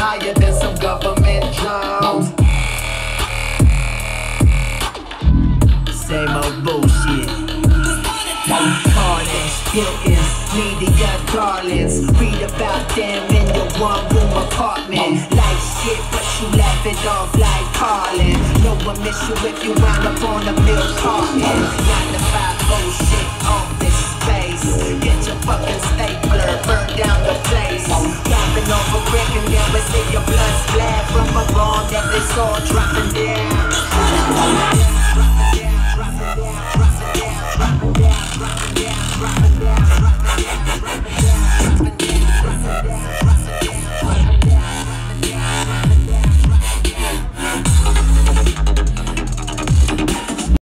Higher than some government drones. Same old bullshit. Cardins, Hiltons, media darlings. Read about them in your one room apartment. Like shit, but you laugh it off like Carlin. No one miss you if you round up on a milk carton. saw dropping down. Dropping down, dropping down, dropping down, dropping down, dropping down, dropping down.